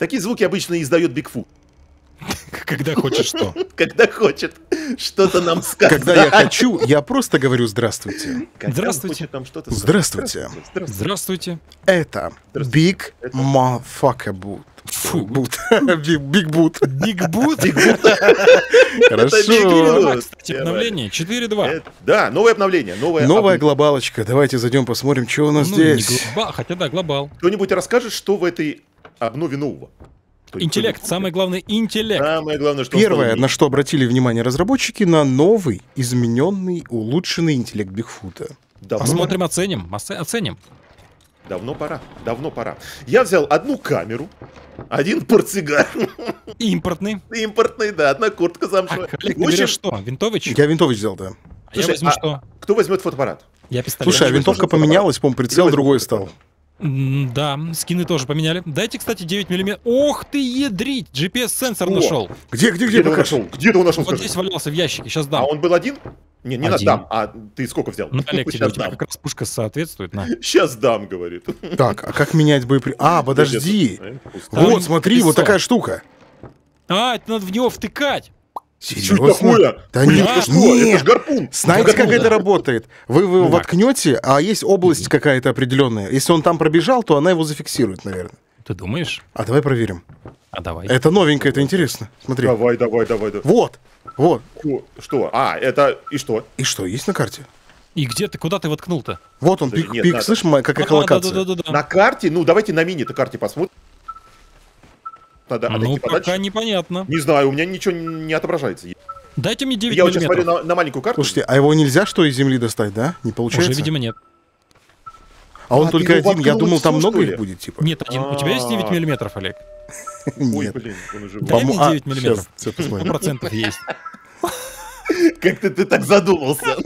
Такие звуки обычно издает Бигфут, Когда хочешь что. когда хочет что-то нам сказать. Когда я хочу, я просто говорю здравствуйте. Когда Здравствуйте. хочет нам что-то сказать. Здравствуйте. Здравствуйте. Здравствуйте. Это. Big Это- Motherfucker Boot. Фу. Big Big Boot. Биг Бут. Хорошо. Кстати, обновление 4.2. Это- Да, новое обновление. Новое Новая глобалочка. Давайте зайдем посмотрим, что у нас Ну, здесь. глоба- хотя да, глобал. Кто-нибудь расскажет, что в этой обнове нового? Интеллект, самое главное, интеллект. Самое главное, что Первое, на что обратили внимание разработчики, на новый, измененный, улучшенный интеллект Бигфута. Давно Посмотрим, оценим. Оце- Оценим. Давно пора, давно пора. Я взял одну камеру, один портсигар, Импортный. импортный, да, одна куртка замшевая. Так, Олег, ты берешь что? Винтович? Я винтович взял, да. А я Слушай, возьму а- что? Кто возьмет фотоаппарат? Я пистолет. Слушай, а винтовка поменялась, по-моему, прицел другой фотоаппарат. стал. Да, скины тоже поменяли. Дайте, кстати, 9 миллиметров. Ох ты ядрить! GPS-сенсор О, нашел. Где, где, где, Где нашел? Где ты его нашел, Вот скажи? здесь валялся в ящике, сейчас А дам. он был один? Не, не надо, Один. дам. А ты сколько взял? Ну, Олег, тебе, у Сейчас тебя дам. как раз пушка соответствует. На. Сейчас дам, говорит. Так, а как менять боеприпасы? А, подожди. Вот, смотри, вот такая штука. А, это надо в него втыкать. Что Серьезно? такое? Да Блин, нет, это что? нет. Это ж гарпун. Знаете, как Гарпун. это работает? Вы, его Так. воткнете, а есть область какая-то определенная. Если он там пробежал, то она его зафиксирует, наверное. Ты думаешь? А давай проверим. А давай. Это новенькое, это интересно. Смотри. Давай, давай, давай. давай. Вот, вот. Что? А, это и что? И что, есть на карте? И где ты, куда ты воткнул-то? Вот он, пик, пик, слышишь, моя- как эхолокация. да-да-да-да. На карте? Ну, давайте на мини-то карте посмотрим. Надо Ну, пока подальше. непонятно. Не знаю, у меня ничего не отображается. Дайте мне 9 Я вот сейчас смотрю миллиметров. на, на маленькую карту. Слушайте, а его нельзя что из земли достать, да? Не получается? Уже, видимо, нет. А он А, только ты его один, я думал, там много их будет, типа. Нет, один. У тебя есть 9 А. миллиметров, Олег? Ой, Нет. блин, он уже... Дай мне По-мо- а, 9 миллиметров. процентов есть. Как ты, ты так задумался,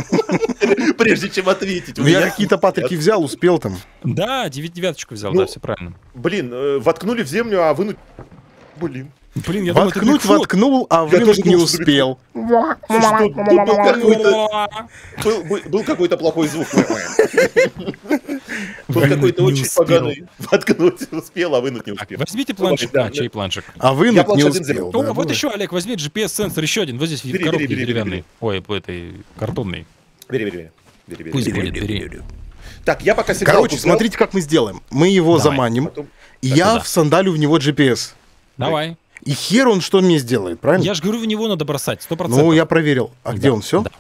прежде чем ответить. Ну, я какие-то патрики взял, успел там. Да, 9 девяточку взял, Ну, да, все правильно. Блин, э, воткнули в землю, а вынуть... Блин. Блин, я это Воткнуть Бигфут. воткнул, а вынуть не думал, успел. Был, какой-то, плохой звук. Был какой-то очень поганый. Воткнуть успел, а вынуть не успел. возьмите планшик. Да, А, чей планшик? А вынуть не планшет успел. Вот еще, Олег, возьми GPS-сенсор, еще один. Вот здесь в бери, деревянной. Ой, в этой картонной. Бери, бери, бери. Пусть будет, бери. Так, я пока Короче, смотрите, как мы сделаем. Мы его заманим, я туда. всандалю в него GPS. Давай. И хер он что мне сделает, правильно? Я же говорю, в него надо бросать, сто процентов. Ну, я проверил. А где Да, он, все? да.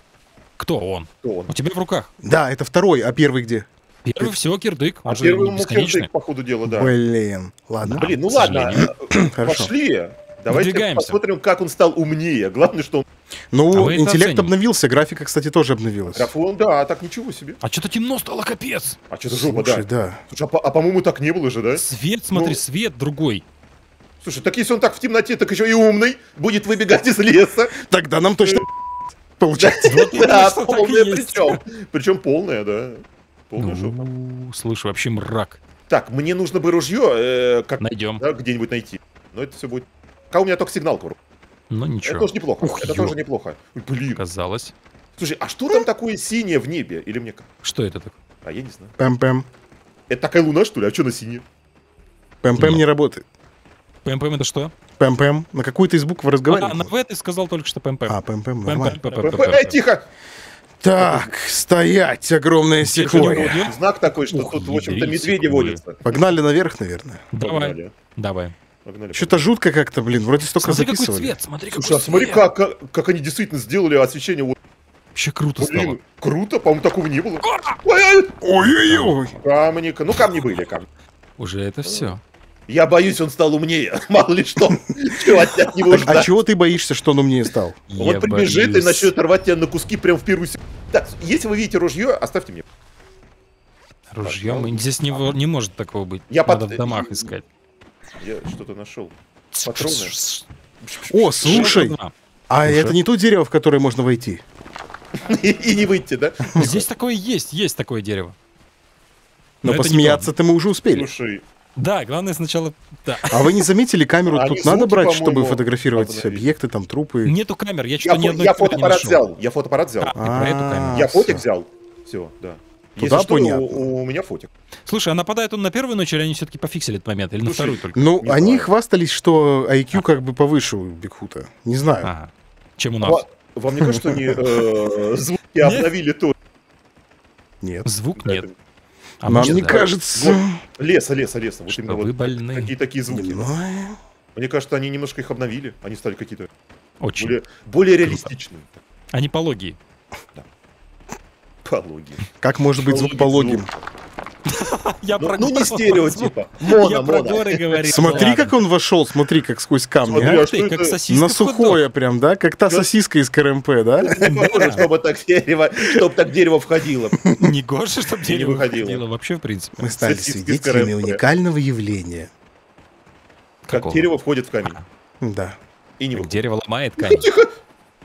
Кто он? Кто он? У тебя в руках. Да, это второй, а первый где? Первый все, кирдык. Он А же первый бесконечный. мукердык, по ходу дела, да. Блин, ладно. Блин, ну ладно, Хорошо. пошли. Давайте Выдвигаемся. посмотрим, как он стал умнее. Главное, что он... Ну, А интеллект обновился, графика, кстати, тоже обновилась. Графон, да, так ничего себе. А что-то темно стало, капец. А что-то жопа, Слушай, да. да. Слушай, а, а по-моему, так не было же, да? Свет, смотри, Ну. свет другой. Слушай, так если он так в темноте, так еще и умный, будет выбегать из леса. Тогда нам точно получается. Да, полная причем. Причем полная, да. Полная жопа. Ну, слушай, вообще мрак. Так, мне нужно бы ружье э, как Найдем. где-нибудь найти. Но это все будет... Пока у меня только сигнал, вроде. Ну Это ничего, тоже неплохо. Ух, это тоже неплохо. Блин. казалось. Слушай, а что там такое синее в небе? Или мне... как? Что это такое? А я не знаю. Пэм-пэм. Это такая луна, что ли? А что на синее? Пэм-пэм Ну. не работает. ПМПМ это что? Пэм-пэм. На какую-то из букв вы А, на? В ты сказал только что ПМП. А, пэм-пэм, ПМП, нормально. ПМП. Эй, тихо! Так, стоять, огромное секвойя. Знак такой, что Ух, тут, в общем-то, медведи водятся. Погнали наверх, наверное. Давай, Погнали. давай. Что-то жутко как-то, блин, вроде столько Смотри, какой записывали. цвет, смотри, какой Слушай, а смотри, как, как, как они действительно сделали освещение. Вот, Вообще круто стало. Блин, круто, по-моему, такого не было. Ой-ой-ой! Ой-ой-ой. Камни, ну камни были, камни. Уже это все. Я боюсь, он стал умнее. Мало ли что. Чего от него а чего ты боишься, что он умнее стал? Он прибежит и начнет рвать тебя на куски прямо в первую секунду. Так, если вы видите ружье, оставьте мне. Ружьем. Здесь не, не может такого быть. Я Надо в домах искать. Я что-то нашел. Патроны. О, слушай, а это не то дерево, в которое можно войти? И не выйти, да? Здесь такое есть, есть такое дерево. Но посмеяться-то мы уже успели. Слушай, Да, главное сначала... Да. А вы не заметили камеру? Они Тут надо звуки, брать, чтобы фотографировать объекты, там трупы. Нету камер, я я, что-то ни одной я фотоаппарат взял. Я фотоаппарат взял. А. Я фотик взял. Все, да. Если Туда что, понятно. У, у меня фотик. Слушай, а нападает он на первую ночь, или они все-таки пофиксили этот момент? Или на Слушай, вторую только? Ну, Не они знаю. хвастались, что IQ как бы повыше у Бигфута. Не знаю. Ага. Чем у нас? Ва- Вам не кажется, что они э, звуки обновили то? Нет. Звук нет. А Нам не да. кажется. Вот. Леса, леса, леса. Вот Что именно вы вот больны. какие такие звуки. Немное. Мне кажется, они немножко их обновили. Они стали какие-то Очень. более, более реалистичные. Они пологие. Пологи. Как может быть звук пологим? Я Ну, про ну, не горы- стереотипа. Я Моно, про моно. горы говорил. Смотри, ладно. как он вошел, смотри, как сквозь камни. Смотри, а. а Ты, что как это? сосиска На сухое прям, да? Как та сосиска из КРМП, да? Не похоже, чтобы так дерево, чтобы так дерево входило. Не гоже, чтобы Не дерево выходило. Вообще, в принципе. Мы стали свидетелями уникального явления. Как дерево входит в камень. Да. И не дерево ломает камень.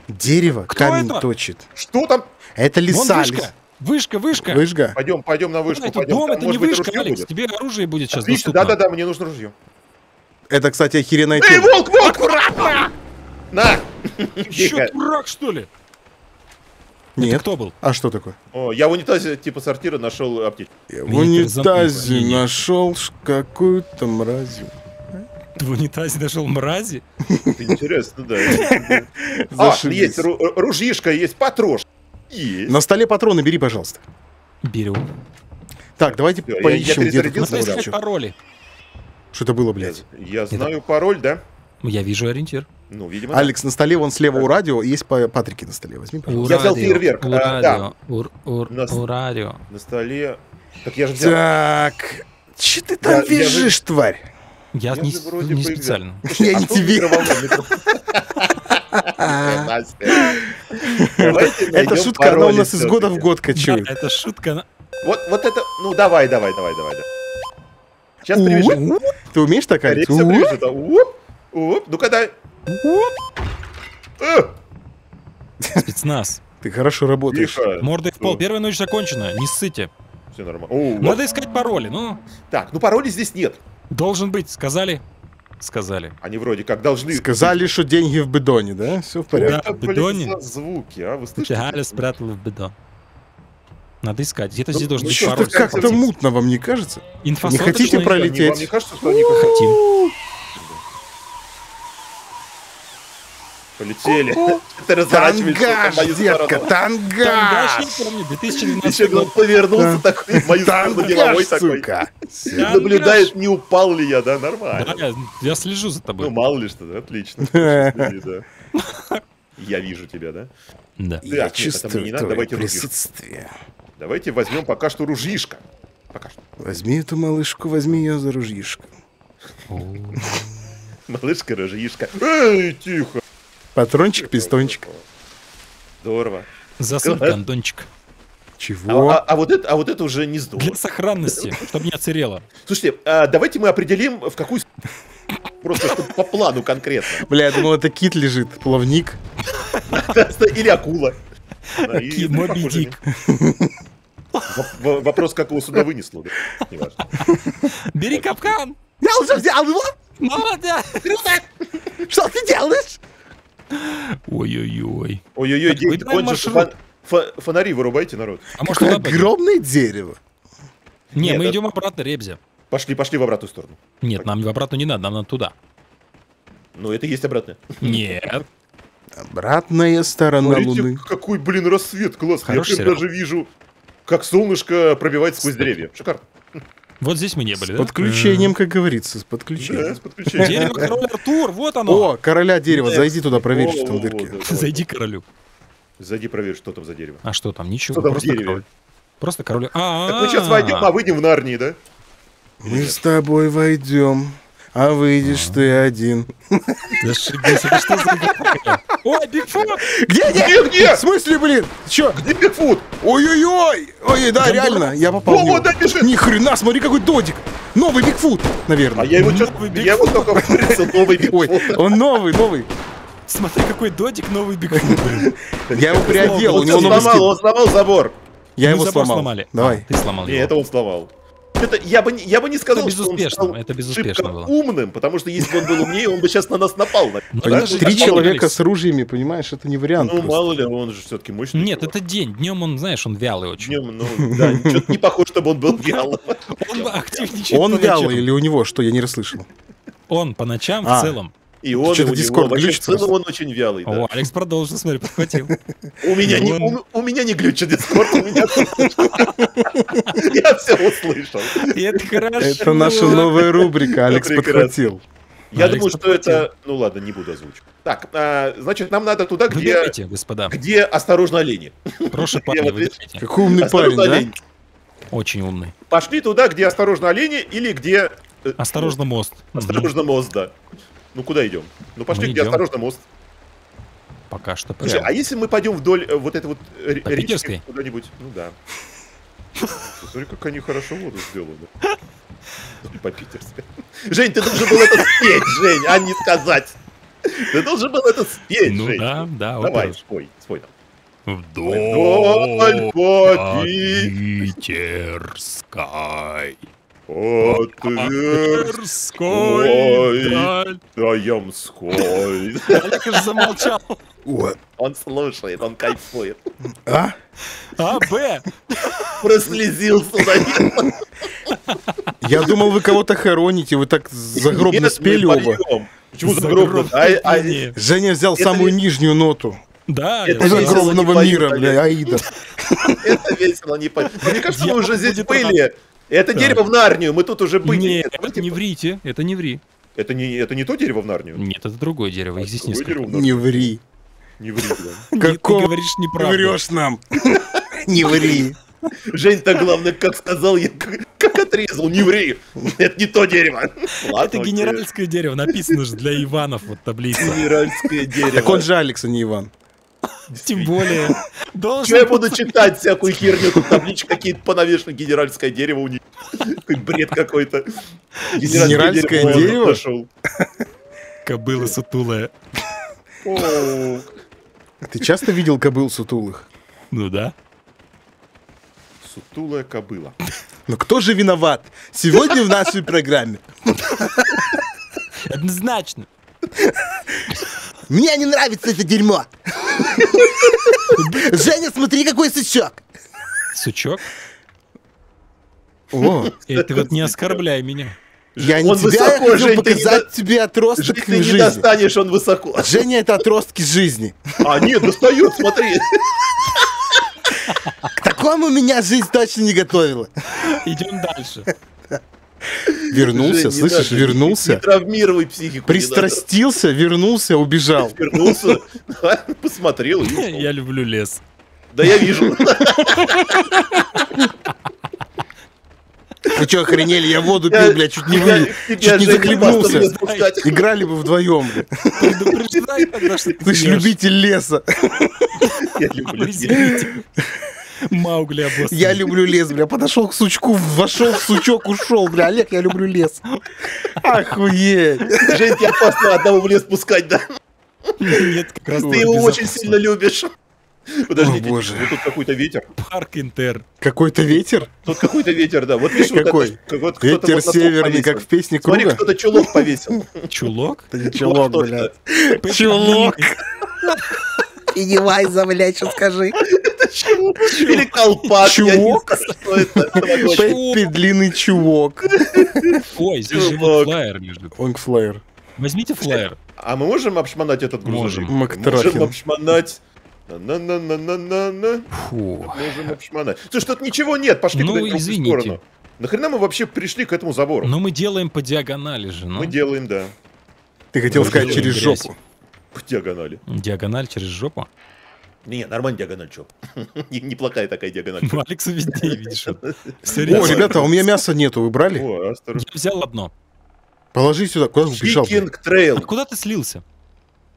Дерево камень точит. Что там? Это Вон лиса. Вышка. Вышка, вышка. Пойдем, пойдем на вышку. Это пойдем. дом, Там, это не быть, вышка, Алекс. будет. Тебе оружие будет сейчас Отлично, да-да-да, мне нужно ружье. Это, кстати, охеренная Эй, тема. волк, волк, аккуратно! На! Еще дурак, что ли? Это Нет. кто был? А что такое? О, я в унитазе типа сортира нашел аптечку. Я в унитазе нашел какую-то мразью. В унитазе нашел мрази? Интересно, да. А, есть ру- ружьишко, есть патрош. Есть. На столе патроны бери, пожалуйста. Беру. Так, давайте Всё, я- я поищем Надо тут да. пароли. Что это было, Я, блядь? я знаю пароль, да? Я вижу ориентир. Ну, видимо, да. Алекс, на столе вон слева у радио есть па- Патрики на столе. Возьми, пожалуйста. Я взял фейерверк, У а, радио. У у- Нас- у радио. На столе. Так я же взял. Так. Че ты там Я- я же- тварь? Я, Я не, же с- вроде не бы специально. Я А не тебе. Это шутка, она у нас из года в год кочует. Да, это шутка. Вот, вот это, ну давай, давай, давай, давай. да. Сейчас привяжем. У-у. Ты умеешь так Скорее орать? всего, У-у. привяжу, да. Уоп, уоп. Ну-ка, дай. Э, Спецназ. Ты хорошо работаешь. Мордой в пол. Ну. Первая ночь закончена. Не ссыте. Все нормально. Надо искать пароли. Ну, Так, ну паролей здесь нет. должен быть. Сказали? Сказали. Они вроде как должны... Сказали, что деньги в бидоне, да? Все в порядке. Это, в за звуки, а? Вы слышите? Галя спрятала в бедо. Надо искать. Где-то Ну, здесь должен ну быть пароль. Как-то мутно вам не кажется? Не хотите пролететь? Вам не кажется, что они Хотим. Полетели? Ты разворачиваешься в мою детка. Тангаж, тангаж! я помню, Еще 2012 он год. повернулся такой в мою сторону деловой такой. Наблюдает, не упал ли я, да? Нормально. я, я слежу за Ну, тобой. мало ли что, да? Отлично. Я вижу тебя, да? Да. Я чувствую не надо, давайте присутствие. Давайте возьмем пока что ружьишко. Пока что. Возьми эту малышку, возьми ее за ружьишко. Малышка, ружьишко. Эй, тихо. Патрончик, пистончик. Здорово. Засунь гондончик. А, Чего? а- а вот это, а вот это уже не здорово. Для сохранности, чтобы не оцерело. Слушайте, а давайте мы определим, в какую... Просто чтобы по плану конкретно. Бля, я думал, это кит лежит, плавник. Или акула. Моби Дик. Во- во- Вопрос, как его сюда вынесло. Бери капкан! Я уже взял его! Молодец! Что ты делаешь? Ой-ой-ой. Ой-ой-ой, Так, день кончился. Фа- фа- Фонари вырубайте, народ. А может огромное дерево. Не, Нет, мы это- идем обратно, Ребзя. Пошли, пошли в обратную сторону. Нет, нам в обратно не надо, нам надо туда. Ну, это и есть обратно. Нет. Обратная сторона Смотрите, луны. какой, блин, рассвет классный. Я Хороший прям сериал. даже вижу, как солнышко пробивается сквозь Кстати. деревья. Шикарно. Вот здесь мы не были, С да? подключением, как говорится, с Да, подключением. с М. подключением. Дерево король Артур, вот оно. О, короля дерева, Нет. зайди туда, проверь, что там в Во-во-во, дырке. да, давай. Зайди королю. Зайди, проверь, что там за дерево. А что там? Ничего. Что там в просто дереве? король. Просто король. А, Так мы сейчас войдем, а выйдем в Нарнии, да? Мы с тобой войдем, а выйдешь ты один. Зашибись, это что за? Ой, Бигфут! Где, где? Где, где? В смысле, блин? Чё? Где Бигфут? Ой-ой-ой! Ой, да, реально, я попал вот, да, бежит. Ни хрена, смотри, какой додик! Новый Бигфут, А наверное. я его что Новый я его только встретил, новый Ой, Бигфут. он новый, новый. Смотри, какой додик новый Бигфут. Я его приодел, у Он него новый он сломал забор. Я его сломал. сломали. Давай. А, ты сломал Не, его. это он сломал. Это, я, бы, не- я бы не сказал, Это что он безуспешно, стал это безуспешно было. умным, потому что если бы он был умнее, он бы сейчас на нас напал. Ну, Да? даже- Три человека с ружьями, понимаешь, это не вариант. Ну, просто. мало ли, он же все-таки мощный. Нет, это день. Днем он, знаешь, он вялый очень. Днем, ну, да, что-то не похож, чтобы он был вялым. Он активничает Он вялый или у него, что я не расслышал? Он по ночам А. в целом. И он, и Что-то у него, вообще, просто. он очень вялый, да. О, Алекс продолжил, смотри, подхватил. У меня, не, Он- у, у меня не глючит Дискорд, у меня Я все услышал. Это хорошо. Это наша новая рубрика, Алекс подхватил. Я Алекс думаю, что это... Ну ладно, не буду озвучивать. Так, а, значит, нам надо туда, где... Выбирайте, господа. Где осторожно олени. Прошу, вот выбирайте. Какой умный парень, да? Очень умный. Пошли туда, где осторожно олени, или где... э, Осторожно, мост. ну. Осторожно мост, да. Ну куда идем? Ну пошли, где осторожно мост. Пока что Слушай, прям. а если мы пойдем вдоль э, вот этой вот э, По речки куда-нибудь? Ну да. Смотри, как они хорошо воду сделали. Вдоль По Питерской. Жень, ты должен был это спеть, Жень, а не сказать. Ты должен был это спеть, Ну Жень. да, да, Давай, спой, спой нам. Вдоль по по Питерской. Питерской. даль. Таемской. Олег аж замолчал. Он слушает, он кайфует. А? А, Б. Прослезился. Я думал, вы кого-то хороните, вы так загробно спели оба. Почему загробно? Женя взял самую нижнюю ноту. Да, Это же не поют, мира, бля, Аида. Это весело, не понятно. Мне кажется, мы уже здесь были. Это дерево в Нарнию, мы тут уже были. Нет, Это не врите, это не ври. Это не, это не то дерево в Нарнию? Нет, это другое дерево, их здесь Другое несколько. Не ври. Не ври, да. Какого Ты говоришь неправду. Врешь нам. Не ври. Жень-то, главное, как сказал, я как, как отрезал, не ври. Это не то дерево. Ладно, Это генеральское дерево, написано же для Иванов, вот таблица. Генеральское дерево. Так он же Алекс, а не Иван. Тем более. Что я буду читать всякую херню, тут таблички какие-то понавешены, генеральское дерево у них. Бред какой-то. Генеральское дерево? нашел. Кобыла сутулая. Ты часто видел кобыл сутулых? Ну да. Сутулая кобыла. Но кто же виноват? Сегодня в нашей программе. Однозначно. Мне не нравится это дерьмо. Женя, смотри, какой сучок. Сучок? О, ты вот не оскорбляй меня. я не Он тебя, я высоко, хотел Жень, ты не показать до- тебе отросток Жень, ты не жизни. достанешь, он высоко. Женя, это отростки жизни. А, нет, достает, смотри. К такому меня жизнь точно не готовила. Идем дальше. Вернулся, слышишь, надо, не- Не вернулся. травмируй психику. не надо. Пристрастился, вернулся, убежал. Вернулся, посмотрел. Я люблю лес. Да я вижу. Вы что, охренели? Я воду Я- пил, блядь, чуть не, я- вы... тебя, чуть не Женя, захлебнулся. Играли бы вдвоем, блядь. Предупреждай тогда, что ты Ты ж любитель леса. Я люблю. Маугли обоссанный. Я люблю лес, бля. Подошел к сучку, вошел в сучок, ушел, бля. Олег, я люблю лес. Охуеть. Жень, тебе опасно одного в лес пускать, да? Нет, как раз Ты его очень сильно любишь. Подождите, О, боже. вот тут какой-то ветер. Парк Интер. Какой-то ветер? Тут какой-то ветер, да. Вот видишь, вот Какой? вот кто-то Ветер вот северный, повесил. как в песне Смотри, круга. кто-то чулок повесил. Чулок? Это не чулок, Вот блядь. Чулок. И не вайза, блядь, что скажи. Или колпак. я не знаю, чувок. Ой, здесь же флайер лежит. Онгфлайер. Возьмите флайер. А мы можем обшмонать этот грузовик? Можем. Мактрахин. Можем обшмонать. На-на-на-на-на-на. Фу. Можем обшмонать. Слушай, тут ничего нет, пошли Ну, куда-нибудь в сторону. Нахрена мы вообще пришли к этому забору? Но мы делаем по диагонали же, ну. Мы делаем, да, Ты хотел Ну, сказать через грязь. жопу. По диагонали. Диагональ через жопу. Не, нормально диагональ, чё. Не- Неплохая такая диагональ. У Алекса везде, видишь. О, ребята, у меня мяса нету, вы брали? О, осторожно. Я взял одно. Положи сюда, куда убежал? Чикинг трейл. А куда ты слился?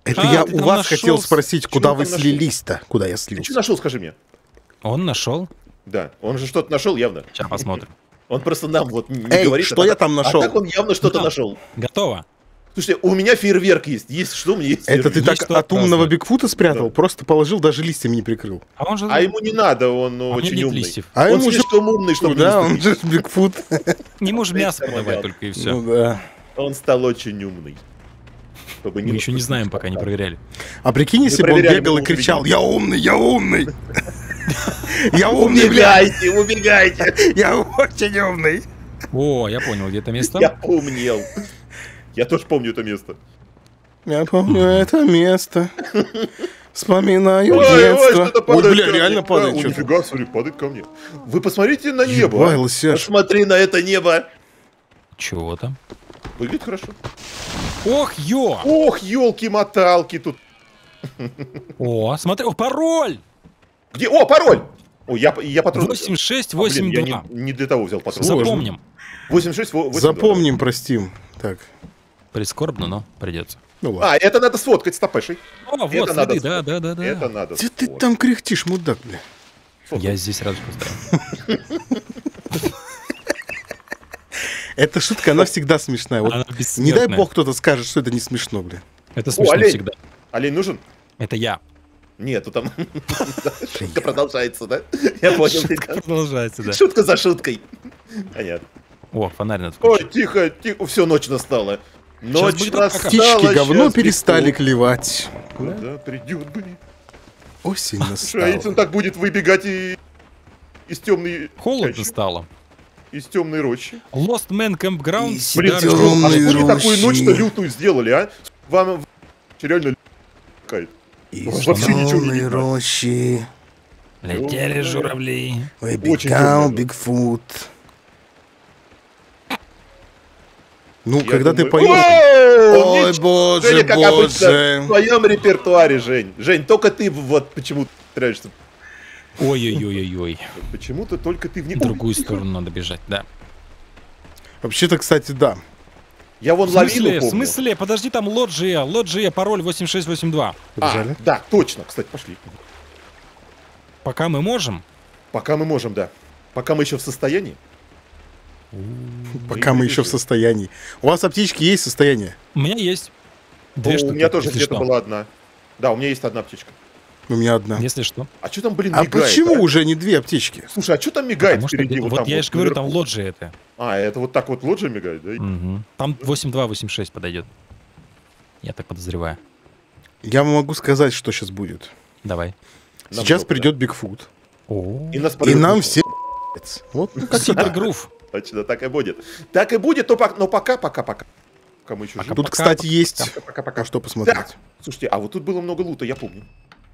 Это А, я у вас хотел спросить, куда вы слились-то? Куда я Ты что слился? нашел, скажи мне? Он нашел. Да, он же что-то нашел явно. Сейчас посмотрим. Он просто нам вот не Эй, говорит. что а я так- там нашел? А так он явно что-то Да. нашел. Готово. Слушайте, у меня фейерверк есть. Есть что, у меня есть Это ты. Есть так что от умного отпраздновать. Бигфута спрятал? Просто положил, даже листьями не прикрыл. А он же... А ему не надо, он А очень нет умный. листьев. А он ему же... слишком умный, чтобы Да, он же Бигфут. Ему же мясо подавать только и все. Ну да. Он стал очень умный. Чтобы Мы еще не знаем, пока не проверяли. А прикинь, если бы он бегал и кричал, я умный, я умный. Я умный, Убегайте, убегайте. я очень умный. О, я понял, где это место. Я поумнел. Я тоже помню это место. Я помню это место. Вспоминаю Ой, ой, детство. что-то Ой, бля, мне. реально А, падает о, что-то. Нифига, смотри, падает ко мне. Вы посмотрите на небо. Ебай, а. Посмотри на это небо. Чего там? Выглядит хорошо. Ох, ё! Ох, елки-моталки тут. О, смотри, о, пароль! Где? О, пароль! О, я, я патрон. взял. 8682. А, блин, я не, не для того взял патрон. Запомним. 86, 8, Запомним, простим. Так, Прискорбно, но придется. ну ладно. А, это надо сфоткать с топешей. О, вот Это надо следы, да, да, да, да. Это надо Где ты там кряхтишь, мудак, бля? Я здесь рядышком стою. Эта шутка, она всегда смешная. Вот не дай бог кто-то скажет, что это не смешно, бля. Это смешно олень. всегда. Олень нужен? Это я. Нету там. Шутка продолжается, да? Я понял. Витька. Продолжается, да. Шутка за шуткой. Понятно. О, фонарь надо Ой, тихо, тихо. Все, ночь настала. Ночь настала. Птички говно перестали никто. клевать. Когда придет, блин. Осень Слушай, а если он настала. так будет выбегать и из темной Холодно стало. из темной рощи. Lost Man Campground. Из Блин, что, а Темной что вы такую ночь-то лютую сделали, а? Вам реально какая Из Вообще ничего не темной рощи Летели журавли. выбегал. Бигфут. Ну, Я когда ты думаю, поешь... «О, Ой, ничего боже, себе, как обычно, в боже. твоем репертуаре, Жень. Жень, только ты вот почему нравишься. Ой-ой-ой-ой-ой. Почему-то только ты в В не другую сторону надо бежать, да. Вообще-то, кстати, да. Я вон В лавину смысле, в помню. смысле? Подожди, там лоджия. Лоджия, пароль 8682. А, Побежали? да, точно. Кстати, пошли. Пока мы можем. Пока мы можем, да. Пока мы еще в состоянии. Пока мы еще в состоянии. У вас аптечки есть состояние? У меня есть. Две штуки, у меня тоже где-то что. была одна. Да, у меня есть одна аптечка. У меня одна. Если что. А что там, блин, А мигает? почему а? уже не две аптечки? Слушай, а что там мигает Потому что впереди? где- Вот, вот там я вот же говорю, там наверху? лоджия это. А, это вот так вот лоджия мигает, да? Мгм. Там 8286 подойдет. Я так подозреваю. Я могу сказать, что сейчас будет. Давай. Нам Сейчас придет Бигфут. О, И нас И нам все... Вот ну, как Супер грув. Точно, так и будет. Так и будет, но пока, но пока, пока, пока. Пока мы еще Пока. Тут, пока, кстати, пока, есть Пока, пока, пока. что посмотреть. Так, слушайте, а вот тут было много лута, я помню.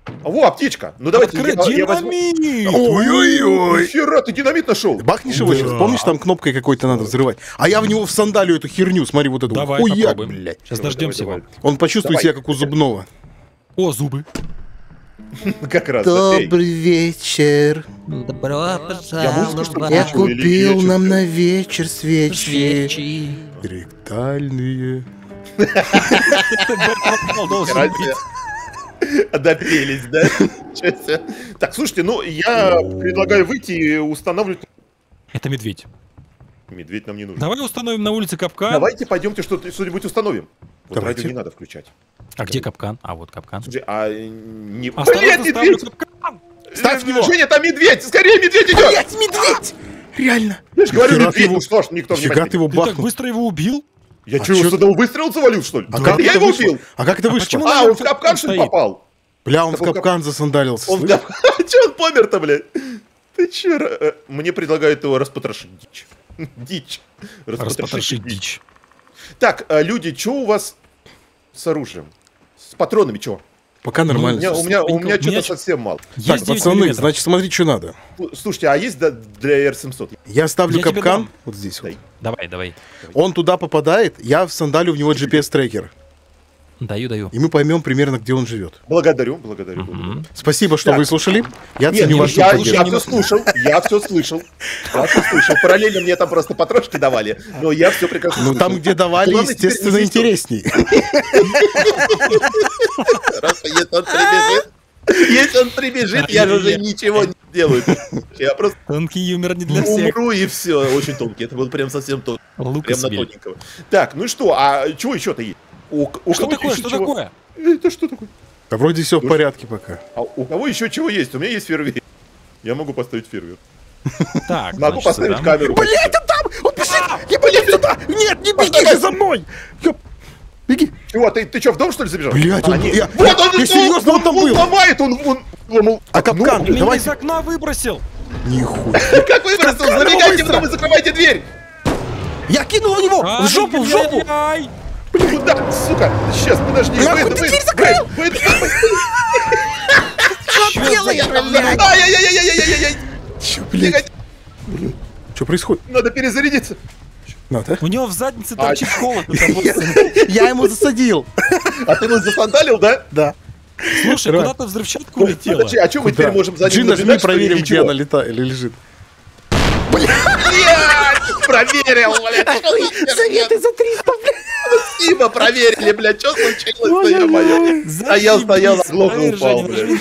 А, во, аптечка. Ну давайте, я, я возьму. динамит! Ой-ой-ой. Нихера, ты динамит нашел? Бахнешь его сейчас? Да. Помнишь, там кнопкой какой-то надо взрывать? А я в него в сандалию эту херню, смотри, вот эту. Давай Хуяк, попробуем. блядь. Сейчас Давай, дождемся давай, его. Он почувствует Давай. себя, как у зубного. О, зубы. Как раз. да, эй. вечер. Добро ли, Я купил нам на вечер свечи. свечи. Ректальные. Допелись, да? Так, слушайте, ну я предлагаю выйти и устанавливать... Это медведь. Медведь нам не нужен. Давай установим на улице капкан. Давайте пойдемте что-то- что-нибудь установим. Вот Давайте. радио не надо включать. А где капкан? А, вот капкан. Слушай, а не... Осторожно, Блин, медведь! капкан! Ставь в него! Женя, там медведь! Скорее, медведь идет! Блять, медведь! Реально. Я же говорю, медведь! его- Ну что ж, никто внимательно ты его Ты так бахнул. быстро его убил? Я А что, его с одного выстрела завалил, что ли? А как я его вышло? убил! А как это А вышло? А, он в капкан, что ли, попал? Бля, он в капкан засандалился. Он в капкан... Че он помер-то, блядь? Ты че? э, Мне предлагают его распотрошить дичь. Дичь. Распотрошить дичь. Так, а, люди, что у вас с оружием? С патронами что? Пока У нормально. меня, у меня, у меня У меня что-то совсем мало. Так, Есть 9 пацаны, миллиметров. значит, смотри, что надо. Слу- Слушайте, а есть для R700? Я ставлю Я капкан вот здесь. вот. Давай, давай. Он туда попадает, я сандалю в него GPS-трекер. Даю, даю. И мы поймем примерно, где он живет. Благодарю, благодарю. Благодарю. Спасибо, что Так. вы слушали. Я Нет, ценю вашу я, поддержку. я все слушал, я все слышал. Я все слышал. Параллельно мне там просто потрошки давали, но я все прекрасно Ну, там, где давали, естественно, не интересней. Хорошо, если он прибежит, если он прибежит, я же уже ничего не сделаю. Я просто Тонкий юмор не для всех. умру и все. Очень тонкий. Это был прям совсем тонкий. Прям на тоненького. Так, ну что, а чего еще-то есть? У, у Что такое, что чего? такое? Это что такое? Да вроде все в Слушай. порядке пока. А у кого еще чего есть? У меня есть фейерверк. Я могу поставить фейерверк. Так, Могу значит, поставить сюда. камеру. Блять, он там! Он бежит! Не блядь, сюда! Нет, не беги же за мной! Ёп. Беги! Чего, ты, ты что, в дом что ли забежал? Блядь, А, он- я- Вот он, я серьезно, он там был. ломает, он, он ломал. А капкан? Меня Давай. из окна выбросил. Нихуя. Как выбросил? Забегайте в дом и закрывайте дверь. Я кинул в него! В жопу, в жопу! Ай-яй-яй. Куда, сука? Сейчас, подожди. Нахуй Выйду, ты выйду, дверь закрыл? выйду, выйду, Чё делаешь, блядь? Ай-яй-яй-яй-яй-яй. Чё, блядь? Что происходит? Надо перезарядиться. Надо. У него в заднице А, торчит холод. это вот. Я ему засадил. А ты нас засандалил, да? Да. Слушай, куда-то взрывчатка улетела. Подожди, а что мы теперь можем за ним нажми, что проверим, где она летает или лежит. Блядь, проверил, блядь. Советы за 300, блядь. Спасибо, проверили, блядь. Что случилось-то, ё-моё? Стоял, стоял, оглох упал, блядь.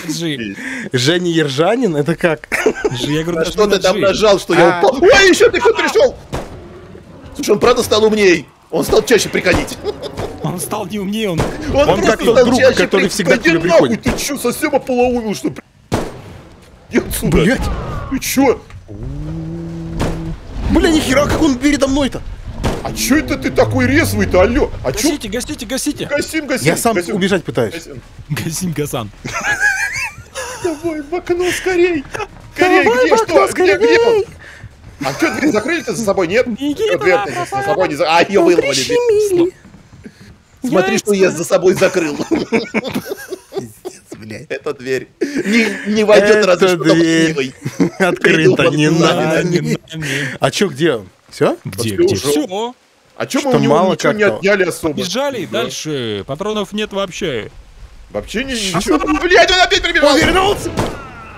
Женя Ержанин, это как? Я говорю, что ты там нажал, что я А. упал? Ой, еще ты кто пришел? Слушай, он правда стал умней. Он стал чаще приходить. Он стал не умнее, он... Он, Он просто как тот стал друг, чаще который при- всегда Да к тебе приходит. Ты что, совсем ополоумил, что ли? Иди отсюда. Блять. Ты чё? Бля, нихера, как он передо мной-то. А чё это ты такой резвый-то, алло? А чё? Гасите, гасите, гасите. Гасим, гасим. Я сам гасим, убежать пытаюсь. гасим. Гасим, Гасан. Давай в окно скорей. Скорей, Давай где что? Где, где он? скорей. А что, дверь закрыли-то за собой, нет? Беги, Чё, Дверь-то здесь за собой не за... А, ее выломали. Смотри, что я за собой закрыл. Блядь. Эта дверь не, не войдет разве что дверь. Открыто, не нами. А чё, где он? Все? Где, где? Все. А чё мы Что у него мало ничего не отняли особо? Бежали Да. дальше. Патронов нет вообще. Вообще ни- ничего. Блядь, он опять прибежал. Он вернулся!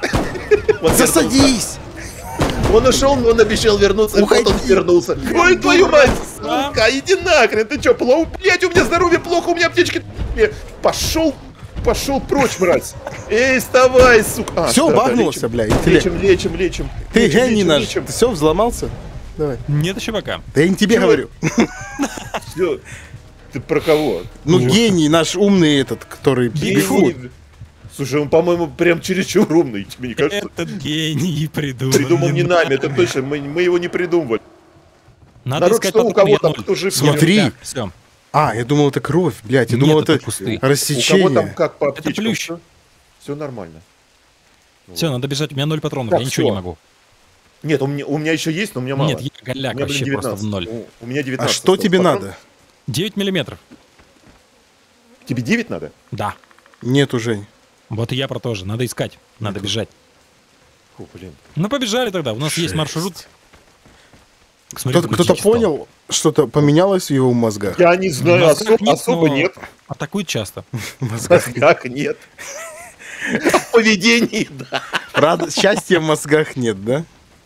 Вот Засадись! Он ушел, но он обещал вернуться. и Уходи. Вот он вернулся. Ой, твою мать, сука, иди нахрен. Ты чё, плохо? Блядь, у меня здоровье плохо, у меня аптечки... Пошел, пошел прочь, мразь. Эй, вставай, сука. А, Все, да, багнулся, лечим. бля. интеллект. Лечим, лечим, лечим. Ты Лечим, гений лечим, наш. лечим. Ты все, взломался? Давай. Нет еще пока. Да я не тебе Чего? говорю. Всё. Ты про кого? Ну, гений наш умный этот, который... Бигфут. Гений. Слушай, он, по-моему, прям чересчур умный, тебе не кажется? Этот гений придумал. Придумал не нами, это точно, мы, мы его не придумывали. Надо Народ, искать что у патроны, кого там, я кто жив? Смотри. Все. А, я думал, это кровь, блядь. Я Нет, думал, это это кусты. У кого там рассечение. как по аптечкам? плющ. Все нормально. Все, надо бежать. У меня ноль патронов. Так, я ничего не всё. могу. Нет, у меня, у меня еще есть, но у меня мало. Нет, я у голяк меня, блин, вообще просто 19. в ноль. У, у меня А 19. что осталось. тебе Патрон- надо? 9 миллиметров. Тебе 9 надо? Да. Нету, Жень. Вот и я про то же. Надо искать. Надо бежать. Фу, блин. Ну, побежали тогда. У нас есть Жесть. маршрут. Смотри, Кто-то стал. понял, что-то поменялось в его мозгах. Я не знаю, мозгах осо- нет, особо но- нет. Атакует часто. Мозгах. Как нет? В поведении, да. Счастья в мозгах нет, да?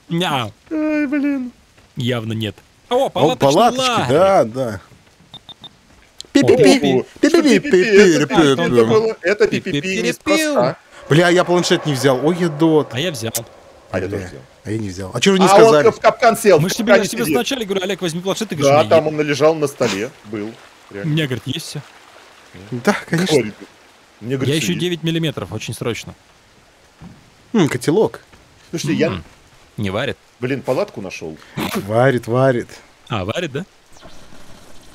Ня, Ай, блин. явно нет. О, О, палаточный палаточки, лагерь. да, да. Это Пи-пи-пи. неспроста. Бля, я планшет не взял. Ой, едот. А я взял. А я тоже взял. А я не взял. А что же не А сказали? он в капкан сел. Мы же тебе, я вначале говорю, Олег, возьми планшет, говоришь, Да, «Не, там он лежал на столе. Был. У меня, говорит, есть все. Да, конечно. Мне говорит, Я сидит. 9 миллиметров, очень срочно. М, котелок. Слушайте, я, Не варит. блин, палатку нашел. Варит, варит. А, варит, да?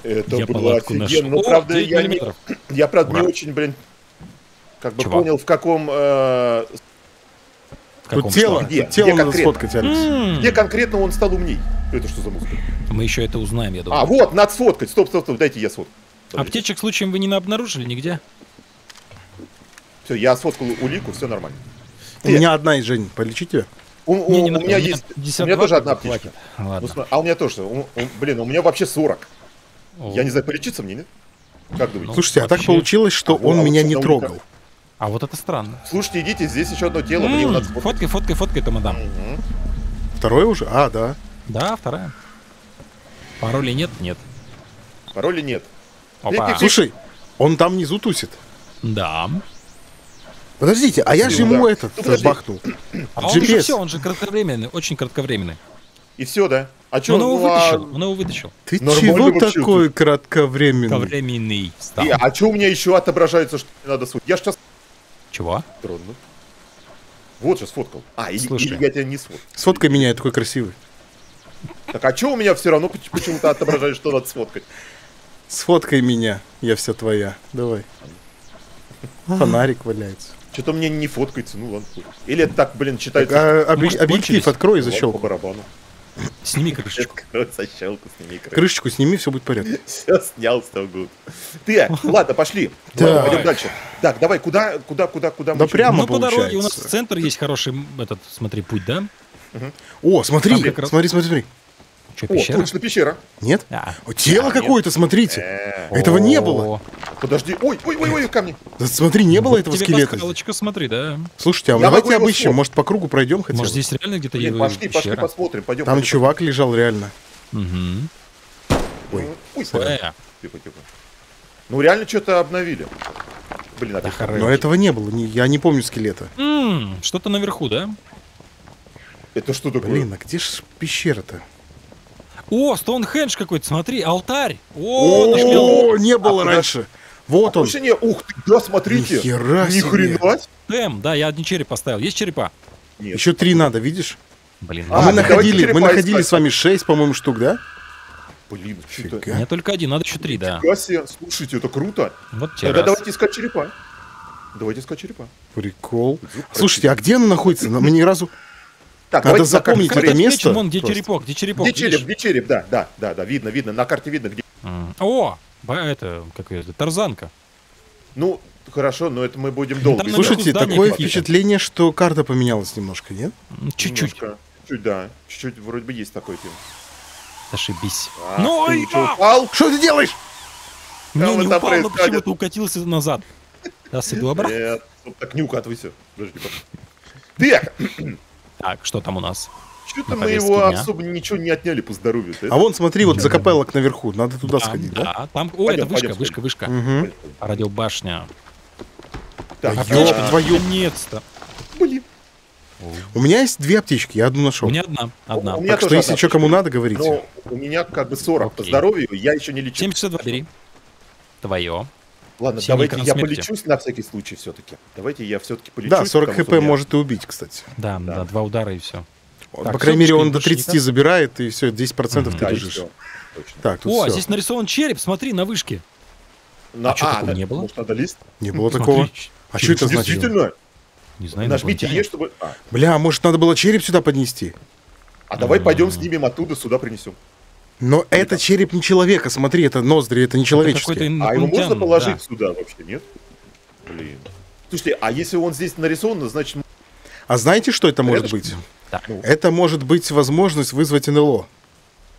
Это я было палатку офигенно. нашел. Ну, правда, 9 я, не, я, правда, не Ура. очень, блин, как бы Чувак. понял, в каком, э, В каком Тут тело, Где? тут тело Где надо конкретно? сфоткать, Алекс. М, где конкретно он стал умней. Это что за музыка? Мы еще это узнаем, я А, думаю. вот, надо сфоткать. Стоп, стоп, стоп, дайте я сфоткаю. Аптечек случаем вы не обнаружили нигде? Все, я сфоткал улику, все нормально. У меня одна из Жень. Полечить тебя? У, у- Не, не у надо, меня у меня есть, у 52 меня тоже одна аптечка. Ладно. Ну, см- а у меня тоже, у- у- блин, у меня вообще 40. О. Я не знаю, полечиться мне, нет? Как думаете? Ну, Слушайте, а так вообще- получилось, что А, он а меня вот не трогал. А вот это странно. Слушайте, идите, здесь еще одно тело, мне его М, надо сфоткать. Фоткай, фоткай, фоткай, это мадам. Мгм. Второй уже? А, да. Да, вторая. Паролей нет? Нет. Пароля нет. Опа. Слушай, он там внизу тусит. Да. Подождите, а я же Ну ему да. этот Ну, подожди. бахнул. А он же GPS. все, он же кратковременный, очень кратковременный. И все, да? А что, Он его ну, а- вытащил, он его вытащил. Ты Нормально чего такой кратковременный? Ковременный стал. И, а что у меня еще отображается, что не надо сфоткать? Я ж сейчас Чего? тронул. Вот же сфоткал. А, или, Слушай. или я тебя не сфоткал. Сфоткай меня, я такой красивый. Так, а что у меня все равно поч- почему-то отображается, что надо сфоткать? Сфоткай меня, я вся твоя. Давай. Фонарик валяется. Что-то мне не фоткается, ну ладно. Или это так, блин, Так, читается... а объ- может, объектив открой и ладно, защелку. По барабану. Сними крышечку. Защелку сними. Крышечку сними, все будет в порядке. Все снял, все good. Ты, ладно, пошли. Так. Ладно, пойдем дальше. Так, давай, куда, куда, куда, куда Да мы прямо Ну, по дороге у нас получается. центр есть хороший, этот, смотри, путь, да? О, смотри, смотри, смотри, Че, О, пещера? точно пещера. Нет? А. О, тело А, какое-то, смотрите. Э, Этого не было. Подожди. Ой, ой, ой, ой, камни. Да смотри, не было вот этого тебе скелета. пасхалочка, смотри, да. Слушайте, а Я давайте его обыщем, может по кругу пройдем хотя бы? Может, здесь реально где-то Блин, е- пошли, пошли, пещера? посмотрим. Пойдем. Там пойдем. чувак лежал реально. Мгм. Ой, Ой, Э, тихо, тихо. Ну, реально что-то обновили. Блин, Да опять. хорош. но этого не было, не- я не помню скелета. м, Что-то наверху, да? Это что такое? Блин, а где ж пещера-то? О, Стоунхендж какой-то, смотри, алтарь. О, О, не было А, раньше. Вот он. Не, ух ты, да, смотрите. Ни себе. хрена. Тэм, да, я один череп поставил. Есть черепа? Нет. Еще три надо, видишь? Блин, А, А, мы находили, мы находили искать. с вами шесть, по-моему, штук, да? Блин, Фига. что-то. у меня только один, надо еще три, да. Себе. Слушайте, это круто. Вот тебе Тогда раз. давайте искать черепа. Давайте искать черепа. Прикол. Слушайте, а где она находится? Мы ни разу... Так, Надо запомнить это место Вон, где просто. черепок, где черепок. Где череп, видишь? где череп, да, да, да, да, видно, видно, на карте видно, где. М, О, это, как ее, тарзанка. Ну, хорошо, но это мы будем долго. Там. Слушайте, такое впечатление, что карта поменялась немножко, нет? Чуть-чуть. Чуть, да. Чуть-чуть вроде бы есть такой тем. Ошибись. А, ну, ты чё, а! упал? Что ты делаешь? Не, не упал, но почему-то укатился назад. Сейчас иду обратно. Нет, так не укатывайся. Подожди. Так, Так, что там у нас? что-то мы его дня. особо ничего не отняли по здоровью. А вон, смотри, вот закопелок наверху. Надо туда сходить, да? Да, там, о, Пойдем, это вышка, пойдем вышка, вышка. Мгм. Радиобашня. Так, Аптечка, ёб твою- наконец-то. блин. У меня есть две аптечки, я одну нашел. У меня одна, одна. У меня Так что, если что, кому надо, говорите. Но у меня как бы 40 по Окей. здоровью, я еще не лечу. 762 бери. Твое. Ладно, Синий давайте я смерти. полечусь на всякий случай все-таки. Давайте я все-таки полечусь. Да, 40 потому хп что меня- может и убить, кстати. Да, Да. да, два удара и все. Вот, Так, По крайней мере, он до больше 30 никак? забирает, и все, 10% ты Да, лежишь. Так, тут О, все. здесь нарисован череп, смотри, на вышке. На- А чё такого да, не было? Может, надо лист? Не было Смотри, такого. А что это значит? Действительно. Не знаю, Нажмите. Е, чтобы... А, Бля, может, надо было череп сюда поднести? а давай пойдем снимем оттуда, сюда принесем. Но это череп не человека, смотри, это ноздри, это не человеческие. А его можно положить да. сюда вообще, нет? Блин. Слушайте, а если он здесь нарисован, значит... А знаете, что это может быть? Так, Ну. Это может быть возможность вызвать НЛО.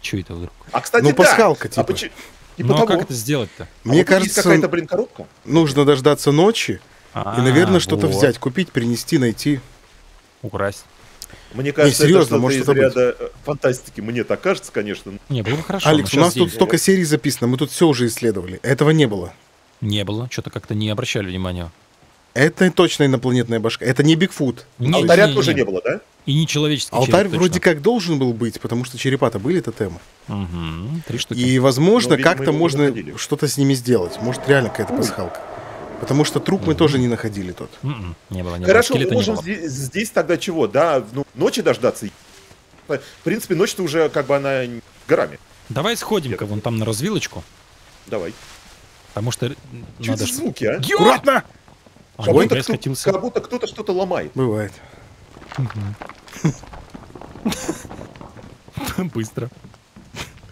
что это вдруг? А, кстати, Ну, да. пасхалка, А типа. почи- Типа Ну, а того. как это сделать-то? А Мне есть кажется, какая-то, блин, коробка. нужно дождаться ночи и, наверное, А, что-то вот. взять, купить, принести, найти. Украсть. Мне кажется, серьезно, это может из это быть. ряда э, фантастики. Мне так кажется, конечно. Не, было бы хорошо. Алекс, у нас тут столько серий записано, мы тут все уже исследовали. Этого не было. Не было, что-то как-то не обращали внимания. Это точно инопланетная башка. Это не Бигфут. Не, Алтаря не, тоже не. не было, да? И не человеческий Алтарь череп, вроде точно. как должен был быть, потому что черепа-то были тотемы. Мгм, Три штуки. И, возможно, Но, видимо, как-то не можно что-то с ними сделать. Может, реально какая-то пасхалка. Потому что труп мы тоже не находили тот. М-м, Не было, не Хорошо, было. мы не можем было. здесь, здесь тогда чего, да? Ну, ночи дождаться. В принципе, ночь-то уже как бы она горами. Давай сходим-ка вон там на развилочку, Давай. потому что Что надо... звуки, а? Ё! Аккуратно! А, Как будто, кто- как будто кто-то что-то ломает. Бывает. Быстро.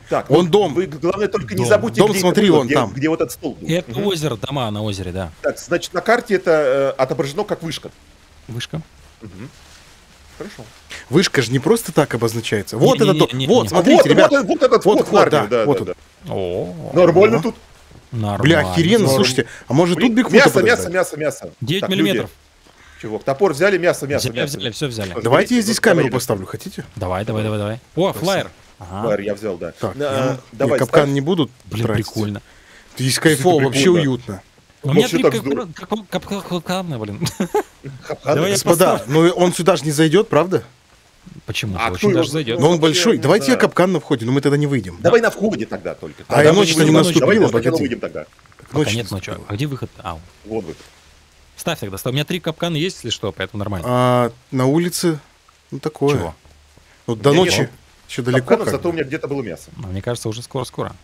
Так, Он ну, дом. Вы, главное, только не Дом. забудьте, Дом, где, смотри, вон где, там. где вот этот стол был. Это Мгм. озеро, дома на озере, да. Так, значит, на карте это э, отображено как вышка. Вышка. Мгм. Хорошо. Вышка же не просто так обозначается. Вот Не-не-не, это... то- не- Вот, не. смотрите, вот, ребят. вот, вот этот вот вход да, да, вот да, он. да. О, Нормально тут. Нормально. Бля, охеренно, Норм. слушайте. А может тут Бигфута мясо, подождать? мясо, мясо, мясо. 9 Так, миллиметров. люди, Чувак, топор взяли, мясо, мясо, Взяли, мясо. взяли, все взяли. Давайте я здесь вот камеру поставлю, хотите? Давай, давай, давай, давай. О, флайер. Ага. Флайер я взял, да. Так, На- я- давай, не, капкан ставь. не будут Блин, тратить. прикольно. Здесь кайфово, вообще прикольно. уютно. У меня три как- блин. Я Господа, поставлю. ну он сюда же не зайдет, правда? Почему? А Очень даже зайдет. Но он большой. не Давайте я капкан на входе, но мы тогда не выйдем. Давай на входе тогда только. А, мы ночь-то не наступила, Давай на погоди. выйдем тогда. Пока Ночь нет ночи. А где выход? А, Вот выход. ставь тогда. ставь. У меня три капкана есть, если что, поэтому нормально. А на улице, ну такое. Чего? Ну, до Я не ночи. Еще далеко. Капканов, зато у меня где-то было мясо. А, Мне кажется, уже скоро-скоро.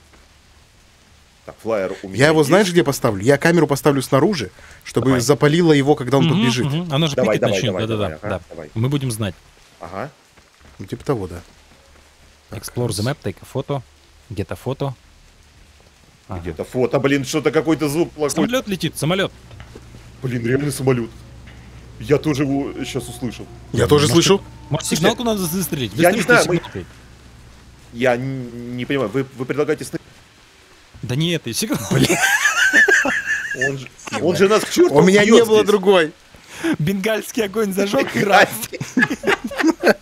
Так, флайер у меня Я его есть. знаешь, где поставлю? Я камеру поставлю снаружи, чтобы Давай. запалило его, когда он тут Мгм, бежит. мгм. Оно же Давай, пикать давай, начнет. давай, Да-да-да. давай, ага, да. давай. Мы будем знать. Ага. Ну, типа того, да. Так, Explore the map, take a photo. Где-то фото. Ага. Где-то фото, блин, что-то какой-то звук плохой. Самолет летит, самолет. Блин, реальный самолет. Я тоже его сейчас услышал. Я тоже Может. Может, сигналку надо застрелить? Я не знаю, мы-. Я не понимаю, вы, вы предлагаете сны... Да не это, сигнал. Он же, он же нас к черту У меня не было здесь. Другой. Бенгальский огонь зажег и раз.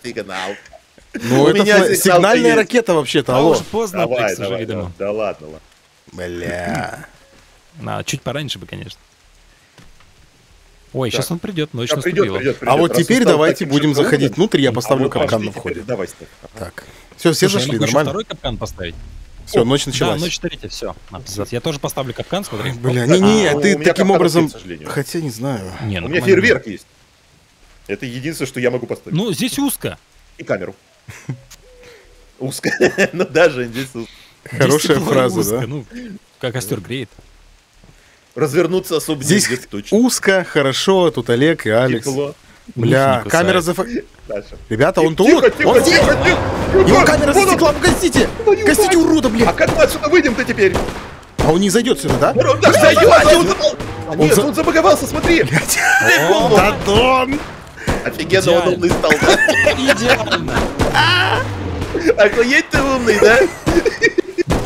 Сигнал. Ну, У это меня сигнальная есть. ракета вообще-то, А алло. уже поздно, Давай, давай, видимо. да, да ладно, ладно. Бля. А, чуть пораньше бы, конечно. Ой, Так. сейчас он придет, ночь Да, придет, наступила. придет, А придет. вот Раз теперь давайте будем заходить внутрь, я а поставлю вот капкан на входе. теперь, Давай, ставь. Так. Все, все Слушай, я зашли, нормально. второй капкан поставить. Все, ночь Да, началась. ночь третья, все. Я тоже поставлю капкан, смотри. Бля, не-не, А, ты у меня таким образом... нет. Хотя не знаю. Не, У ну, меня нормально. фейерверк есть. Это единственное, что я могу поставить. Ну, здесь узко. И камеру. Узко. Ну даже здесь узко. Хорошая фраза, да? Ну, как костер греет. Развернуться особо Здесь негде, точно. узко, хорошо, тут Олег и Алекс. Тепло. Бля, камера. Дальше. Ребята, он Тихо, тут! тихо, Он здесь! тихо, тихо. Его Тихо. камера он. засекла, гасите! Урода, А блядь! как мы отсюда выйдем-то теперь? А он не зайдет сюда, да? Народ, да, зайдет, а он. А Нет, за- он забаговался, смотри. О, Дадон! Офигенно он умный стал, да? Идеально. Охуеть ты умный, да?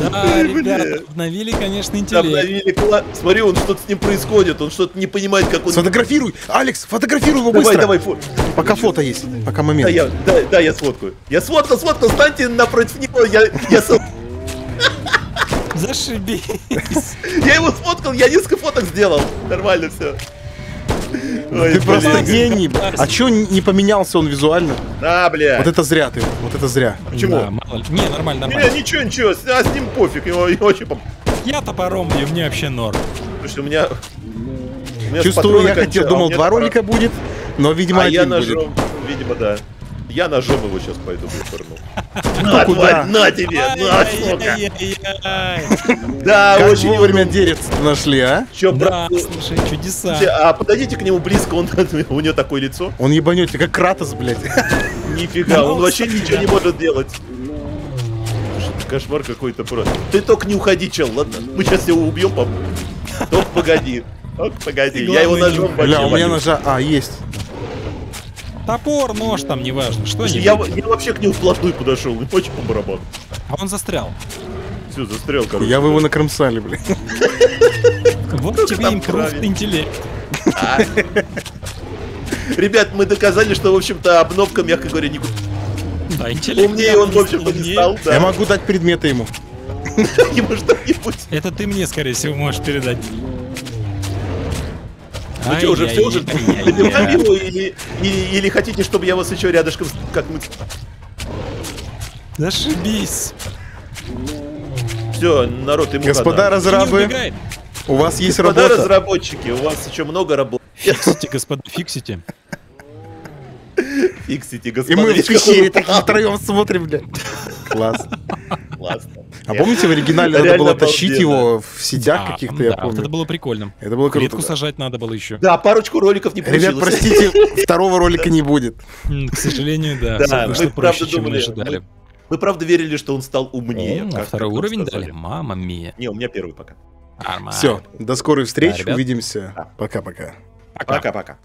Да, ребята, обновили, конечно, интеллект. Обновили кла- Смотри, он что-то с ним происходит, он что-то не понимает, как он... Сфотографируй! Алекс, фотографируй его Давай, быстро! давай, фо... Пока фото есть, пока Да, момент. я, да, да, я сфоткаю. Я сфоткал, сфоткал, станьте напротив него, я, я, Зашибись. я его сфоткал, я несколько фоток сделал. Нормально все. Ты просто гений. А чё не поменялся он визуально? А, бля. Вот это зря ты, вот это зря. Почему? Да. Не, нормально, Не, нормально. ничего, ничего, с, а с ним пофиг, его, его очень пом- Я топором бью, мне вообще норм. Потому что у меня... у меня Чувствую, я хотел, а думал, два ролика будет, но, видимо, А я один будет. ножом, видимо, да. Я ножом его сейчас пойду выпорну. На, куда? тварь, на тебе, на, сука. Да, очень вовремя дерец нашли, а? Да, брат, слушай, чудеса. а подойдите к нему близко, он, у него такое лицо. Он ебанет, как Кратос, блядь. Нифига, он вообще ничего не может делать. Кошмар какой-то просто. Ты только не уходи, чел, ладно? Мы сейчас его убьем, по Только погоди. Только погоди. Я его ножом Бля, у меня ножа... А, есть. Топор, нож там, неважно. Что не Я, я вообще к нему вплотную подошел, и очень по барабану. А он застрял. Все, застрял, короче. Я вы его накромсали, блядь. Вот тебе правильно? интеллект. А. Ребят, мы доказали, что, в общем-то, обновка, мягко говоря, не... Да, интеллект. Умнее он, в общем-то, не стал. да. Я могу дать предметы ему. Ему что-нибудь. Это ты мне, скорее всего, можешь передать. Ну что, уже все уже или, или, хотите, чтобы я вас еще рядышком, как мы... Зашибись. Все, народ, ему Господа разрабы, у вас есть Господа работа. разработчики, у вас еще много работы. Фиксите, господа, фиксите. Фиксите, И господа. мы в пещере такие втроем смотрим, блядь. Класс. Классно. А помните, в оригинале надо Реально было тащить обалденно. его в сетях Да, каких-то, я да, вот это помню. было прикольно. Это было круто. Клетку да. сажать надо было еще. Да, парочку роликов не получилось. Ребят, простите, второго ролика не будет. М, К сожалению, да. Да, всё мы вышло правда проще, чем мы думали, ожидали. Мы правда верили, что он стал умнее. О, как- второй как нам уровень сказали. дали? Мама мия. Не, у меня первый пока. Нормально. Все, до скорой встречи, ребят. увидимся. Да. Пока-пока. Пока. Пока-пока.